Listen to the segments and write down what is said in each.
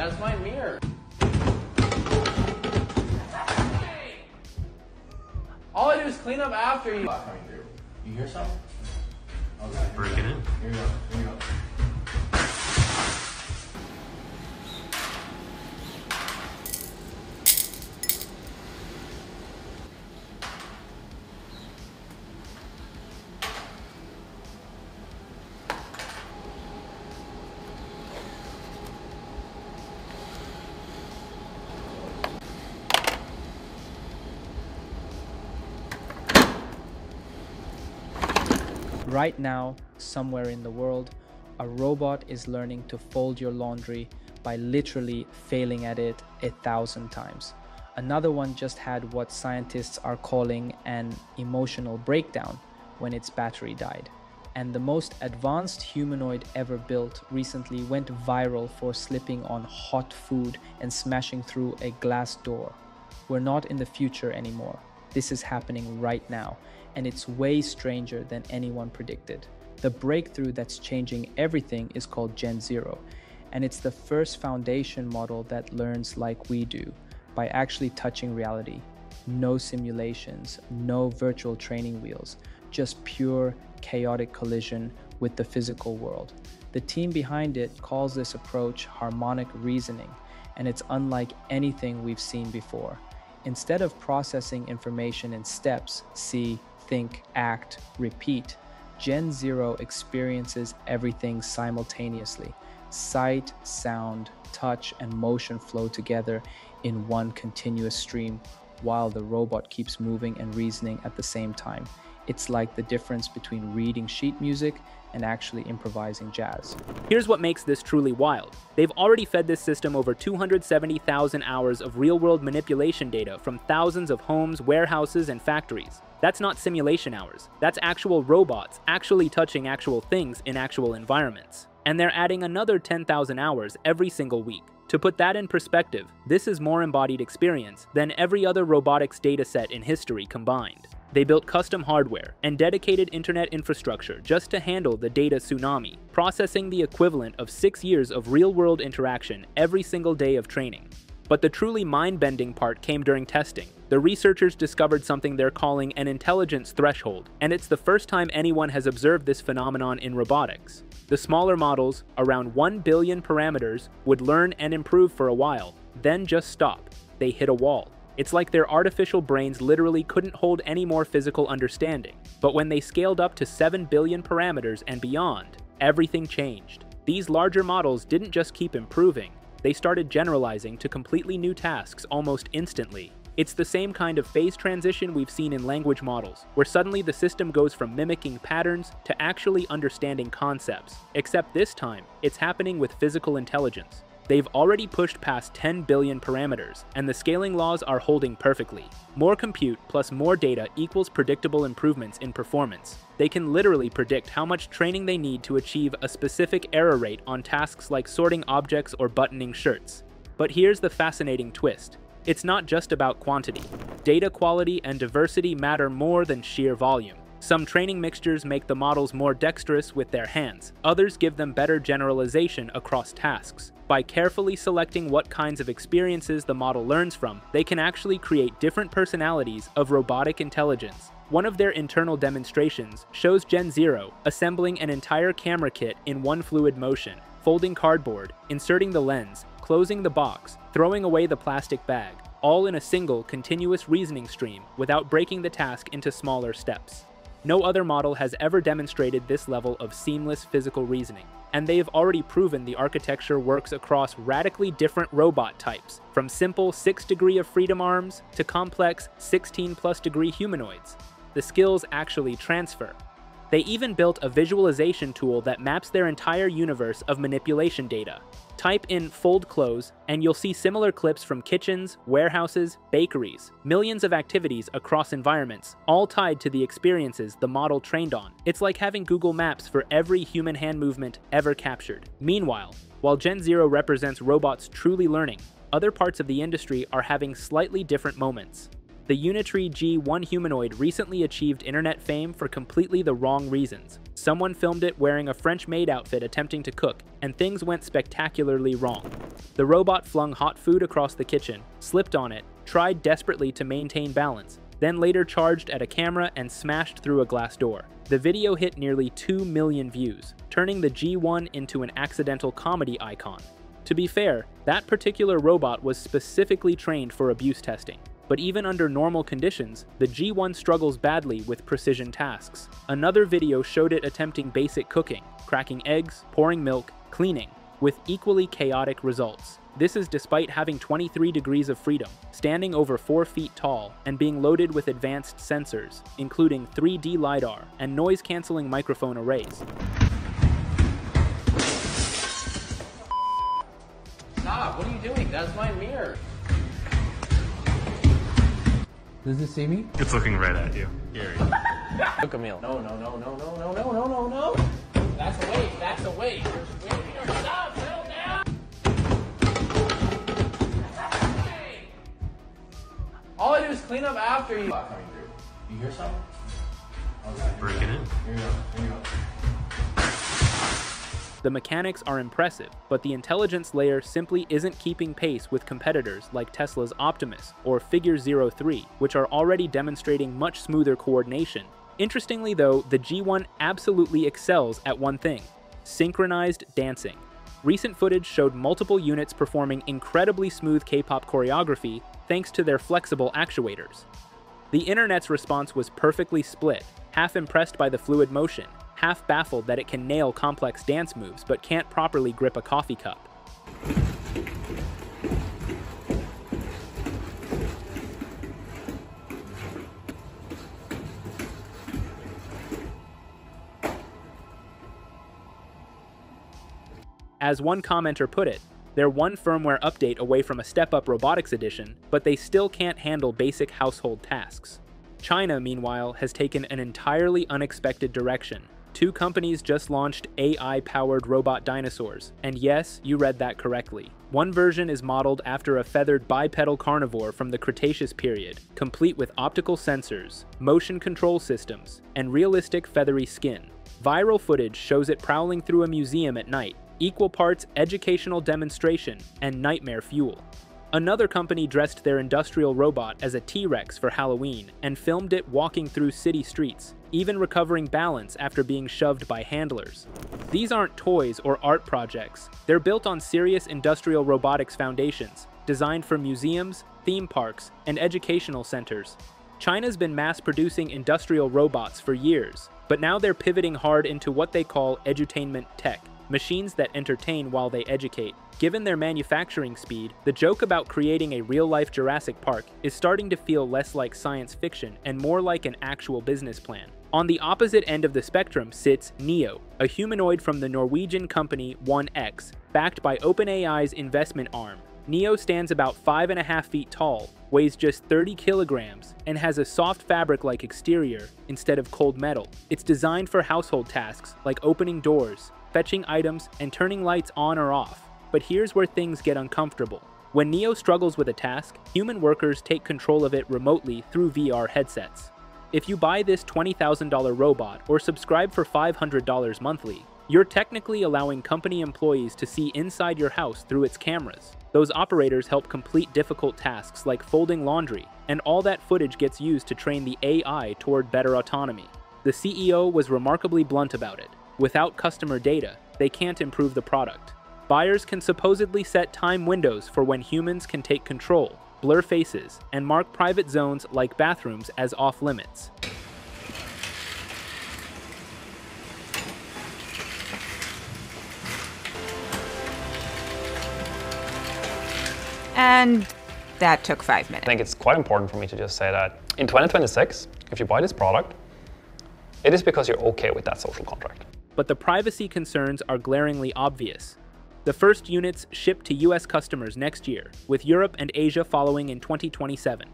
That's my mirror. All I do is clean up after you. You hear something? Okay. Breaking in. Here we go. Here we go. Right now, somewhere in the world, a robot is learning to fold your laundry by literally failing at it a thousand times. Another one just had what scientists are calling an emotional breakdown when its battery died. And the most advanced humanoid ever built recently went viral for slipping on hot food and smashing through a glass door. We're not in the future anymore. This is happening right now, and it's way stranger than anyone predicted. The breakthrough that's changing everything is called Gen Zero, and it's the first foundation model that learns like we do by actually touching reality. No simulations, no virtual training wheels, just pure chaotic collision with the physical world. The team behind it calls this approach harmonic reasoning, and it's unlike anything we've seen before. Instead of processing information in steps, see, think, act, repeat, Gen Zero experiences everything simultaneously. Sight, sound, touch, and motion flow together in one continuous stream while the robot keeps moving and reasoning at the same time. It's like the difference between reading sheet music and actually improvising jazz. Here's what makes this truly wild. They've already fed this system over 270,000 hours of real-world manipulation data from thousands of homes, warehouses, and factories. That's not simulation hours. That's actual robots actually touching actual things in actual environments. And they're adding another 10,000 hours every single week. To put that in perspective, this is more embodied experience than every other robotics dataset in history combined. They built custom hardware and dedicated internet infrastructure just to handle the data tsunami, processing the equivalent of six years of real-world interaction every single day of training. But the truly mind-bending part came during testing. The researchers discovered something they're calling an intelligence threshold, and it's the first time anyone has observed this phenomenon in robotics. The smaller models, around 1 billion parameters, would learn and improve for a while, then just stop. They hit a wall. It's like their artificial brains literally couldn't hold any more physical understanding. But when they scaled up to 7 billion parameters and beyond, everything changed. These larger models didn't just keep improving, they started generalizing to completely new tasks almost instantly. It's the same kind of phase transition we've seen in language models, where suddenly the system goes from mimicking patterns to actually understanding concepts. Except this time, it's happening with physical intelligence. They've already pushed past 10 billion parameters, and the scaling laws are holding perfectly. More compute plus more data equals predictable improvements in performance. They can literally predict how much training they need to achieve a specific error rate on tasks like sorting objects or buttoning shirts. But here's the fascinating twist. It's not just about quantity. Data quality and diversity matter more than sheer volume. Some training mixtures make the models more dexterous with their hands, others give them better generalization across tasks. By carefully selecting what kinds of experiences the model learns from, they can actually create different personalities of robotic intelligence. One of their internal demonstrations shows Gen Zero assembling an entire camera kit in one fluid motion, folding cardboard, inserting the lens, closing the box, throwing away the plastic bag, all in a single continuous reasoning stream without breaking the task into smaller steps. No other model has ever demonstrated this level of seamless physical reasoning, and they have already proven the architecture works across radically different robot types, from simple 6 degree of freedom arms to complex 16 plus degree humanoids. The skills actually transfer. They even built a visualization tool that maps their entire universe of manipulation data, Type in fold clothes, and you'll see similar clips from kitchens, warehouses, bakeries, millions of activities across environments, all tied to the experiences the model trained on. It's like having Google Maps for every human hand movement ever captured. Meanwhile, while Gen Zero represents robots truly learning, other parts of the industry are having slightly different moments. The Unitree G1 humanoid recently achieved internet fame for completely the wrong reasons. Someone filmed it wearing a French maid outfit attempting to cook, and things went spectacularly wrong. The robot flung hot food across the kitchen, slipped on it, tried desperately to maintain balance, then later charged at a camera and smashed through a glass door. The video hit nearly 2 million views, turning the G1 into an accidental comedy icon. To be fair, that particular robot was specifically trained for abuse testing, but even under normal conditions, the G1 struggles badly with precision tasks. Another video showed it attempting basic cooking, cracking eggs, pouring milk, cleaning, with equally chaotic results. This is despite having 23 degrees of freedom, standing over 4 feet tall, and being loaded with advanced sensors, including 3D LiDAR and noise-canceling microphone arrays. Stop, what are you doing? That's my mirror. Does it see me? It's looking right at you. Gary. Look, Emil. No, no, no, no, no, no, no, no, no, no. That's a wait, that's a wait. Wait, wait, stop, settle down. All I do is clean up after you. You hear something? Okay. Breaking in. Here you go. Here you go. The mechanics are impressive, but the intelligence layer simply isn't keeping pace with competitors like Tesla's Optimus or Figure 03, which are already demonstrating much smoother coordination. Interestingly though, the G1 absolutely excels at one thing, synchronized dancing. Recent footage showed multiple units performing incredibly smooth K-pop choreography thanks to their flexible actuators. The internet's response was perfectly split, half impressed by the fluid motion, half baffled that it can nail complex dance moves but can't properly grip a coffee cup. As one commenter put it, they're one firmware update away from a step up robotics edition, but they still can't handle basic household tasks. China, meanwhile, has taken an entirely unexpected direction. Two companies just launched AI powered robot dinosaurs, and yes, you read that correctly. One version is modeled after a feathered bipedal carnivore from the Cretaceous period, complete with optical sensors, motion control systems, and realistic feathery skin. Viral footage shows it prowling through a museum at night, equal parts educational demonstration and nightmare fuel. Another company dressed their industrial robot as a T-Rex for Halloween and filmed it walking through city streets, even recovering balance after being shoved by handlers. These aren't toys or art projects, they're built on serious industrial robotics foundations, designed for museums, theme parks, and educational centers. China's been mass producing industrial robots for years, but now they're pivoting hard into what they call edutainment tech, machines that entertain while they educate. Given their manufacturing speed, the joke about creating a real-life Jurassic Park is starting to feel less like science fiction and more like an actual business plan. On the opposite end of the spectrum sits Neo, a humanoid from the Norwegian company 1X, backed by OpenAI's investment arm. Neo stands about 5.5 feet tall, weighs just 30 kilograms, and has a soft fabric-like exterior instead of cold metal. It's designed for household tasks like opening doors, fetching items, and turning lights on or off. But here's where things get uncomfortable. When Neo struggles with a task, human workers take control of it remotely through VR headsets. If you buy this $20,000 robot or subscribe for $500 monthly, you're technically allowing company employees to see inside your house through its cameras. Those operators help complete difficult tasks like folding laundry, and all that footage gets used to train the AI toward better autonomy. The CEO was remarkably blunt about it. Without customer data, they can't improve the product. Buyers can supposedly set time windows for when humans can take control, blur faces, and mark private zones like bathrooms as off limits. And that took five minutes. I think it's quite important for me to just say that in 2026, if you buy this product, it is because you're okay with that social contract. But the privacy concerns are glaringly obvious. The first units ship to US customers next year, with Europe and Asia following in 2027.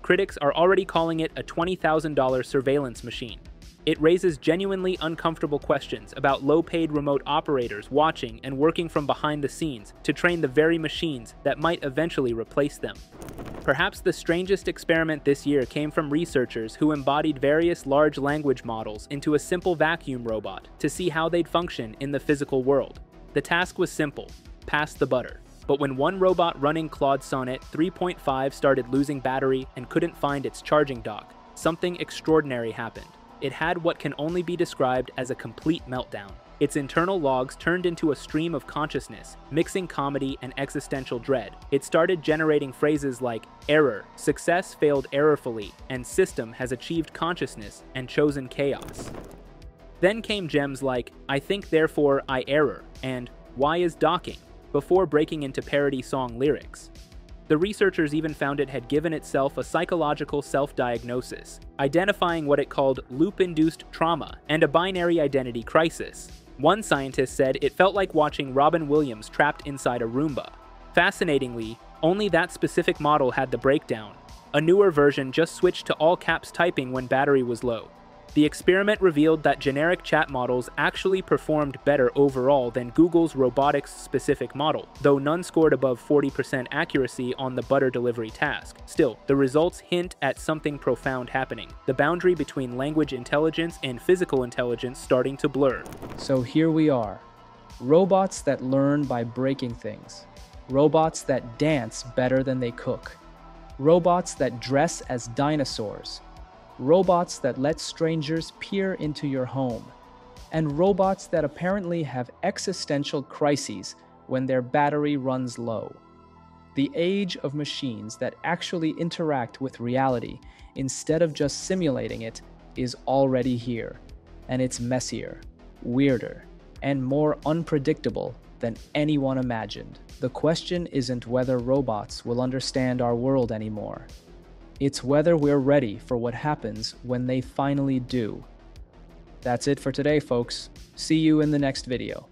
Critics are already calling it a $20,000 surveillance machine. It raises genuinely uncomfortable questions about low paid remote operators watching and working from behind the scenes to train the very machines that might eventually replace them. Perhaps the strangest experiment this year came from researchers who embodied various large language models into a simple vacuum robot to see how they'd function in the physical world. The task was simple pass the butter. But when one robot running Claude Sonnet 3.5 started losing battery and couldn't find its charging dock, something extraordinary happened. It had what can only be described as a complete meltdown. Its internal logs turned into a stream of consciousness, mixing comedy and existential dread. It started generating phrases like error, success failed errorfully, and system has achieved consciousness and chosen chaos. Then came gems like I think therefore I error and why is docking before breaking into parody song lyrics. The researchers even found it had given itself a psychological self diagnosis, identifying what it called loop induced trauma and a binary identity crisis. One scientist said it felt like watching Robin Williams trapped inside a Roomba. Fascinatingly, only that specific model had the breakdown. A newer version just switched to all caps typing when battery was low. The experiment revealed that generic chat models actually performed better overall than Google's robotics specific model, though none scored above 40% accuracy on the butter delivery task. Still, the results hint at something profound happening the boundary between language intelligence and physical intelligence starting to blur. So here we are robots that learn by breaking things, robots that dance better than they cook, robots that dress as dinosaurs robots that let strangers peer into your home, and robots that apparently have existential crises when their battery runs low. The age of machines that actually interact with reality instead of just simulating it is already here, and it's messier, weirder, and more unpredictable than anyone imagined. The question isn't whether robots will understand our world anymore. It's whether we're ready for what happens when they finally do. That's it for today, folks. See you in the next video.